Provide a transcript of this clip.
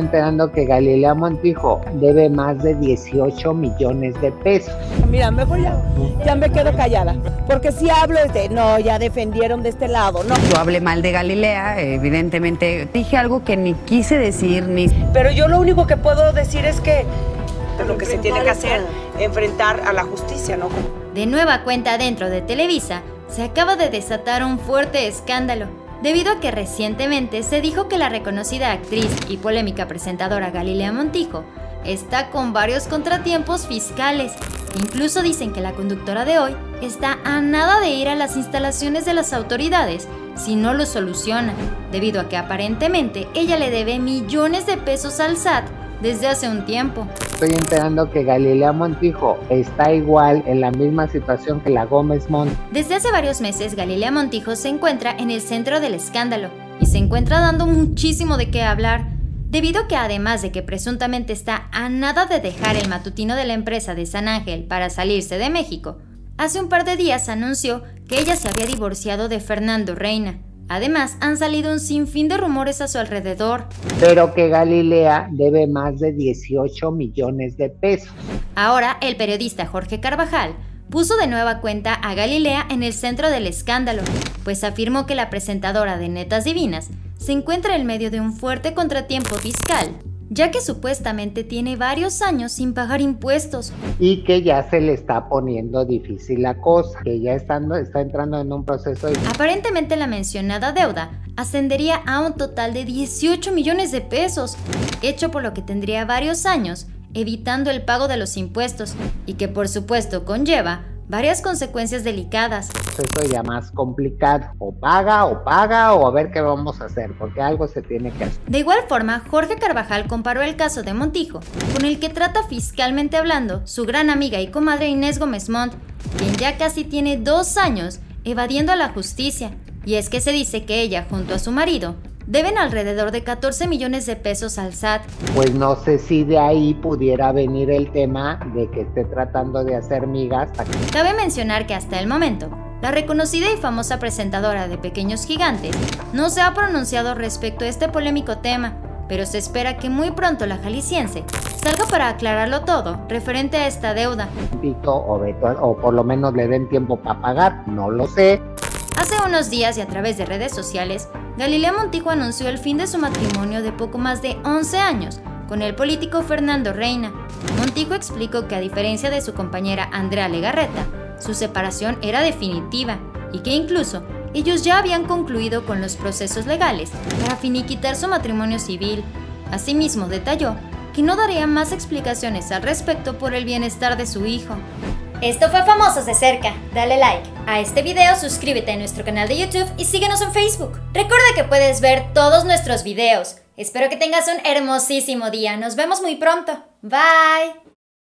enterando que Galilea Montijo debe más de 18 millones de pesos. Mira, mejor ya, ya me quedo callada, porque si hablo es de, no, ya defendieron de este lado, no. Yo hablé mal de Galilea, evidentemente dije algo que ni quise decir, ni... Pero yo lo único que puedo decir es que lo que se tiene que hacer, enfrentar a la justicia, ¿no? De nueva cuenta dentro de Televisa, se acaba de desatar un fuerte escándalo debido a que recientemente se dijo que la reconocida actriz y polémica presentadora Galilea Montijo está con varios contratiempos fiscales. Incluso dicen que la conductora de hoy está a nada de ir a las instalaciones de las autoridades si no lo soluciona, debido a que aparentemente ella le debe millones de pesos al SAT desde hace un tiempo. Estoy enterando que Galilea Montijo está igual en la misma situación que la Gómez Mont. Desde hace varios meses, Galilea Montijo se encuentra en el centro del escándalo y se encuentra dando muchísimo de qué hablar, debido a que además de que presuntamente está a nada de dejar el matutino de la empresa de San Ángel para salirse de México, hace un par de días anunció que ella se había divorciado de Fernando Reina, Además, han salido un sinfín de rumores a su alrededor. Pero que Galilea debe más de 18 millones de pesos. Ahora, el periodista Jorge Carvajal puso de nueva cuenta a Galilea en el centro del escándalo, pues afirmó que la presentadora de Netas Divinas se encuentra en medio de un fuerte contratiempo fiscal ya que supuestamente tiene varios años sin pagar impuestos. Y que ya se le está poniendo difícil la cosa, que ya está, está entrando en un proceso de... Aparentemente la mencionada deuda ascendería a un total de 18 millones de pesos, hecho por lo que tendría varios años evitando el pago de los impuestos y que por supuesto conlleva varias consecuencias delicadas. Eso ya más complicado. O paga, o paga, o a ver qué vamos a hacer, porque algo se tiene que hacer. De igual forma, Jorge Carvajal comparó el caso de Montijo con el que trata fiscalmente hablando su gran amiga y comadre Inés Gómez Montt, quien ya casi tiene dos años evadiendo a la justicia. Y es que se dice que ella, junto a su marido, deben alrededor de 14 millones de pesos al SAT. Pues no sé si de ahí pudiera venir el tema de que esté tratando de hacer migas. Cabe mencionar que hasta el momento, la reconocida y famosa presentadora de Pequeños Gigantes no se ha pronunciado respecto a este polémico tema, pero se espera que muy pronto la jalisciense salga para aclararlo todo referente a esta deuda. O, o por lo menos le den tiempo para pagar, no lo sé. Hace unos días y a través de redes sociales, Galilea Montijo anunció el fin de su matrimonio de poco más de 11 años con el político Fernando Reina. Montijo explicó que a diferencia de su compañera Andrea Legarreta, su separación era definitiva y que incluso ellos ya habían concluido con los procesos legales para finiquitar su matrimonio civil. Asimismo, detalló que no daría más explicaciones al respecto por el bienestar de su hijo. Esto fue Famosos de Cerca. Dale like a este video, suscríbete a nuestro canal de YouTube y síguenos en Facebook. Recuerda que puedes ver todos nuestros videos. Espero que tengas un hermosísimo día. Nos vemos muy pronto. Bye.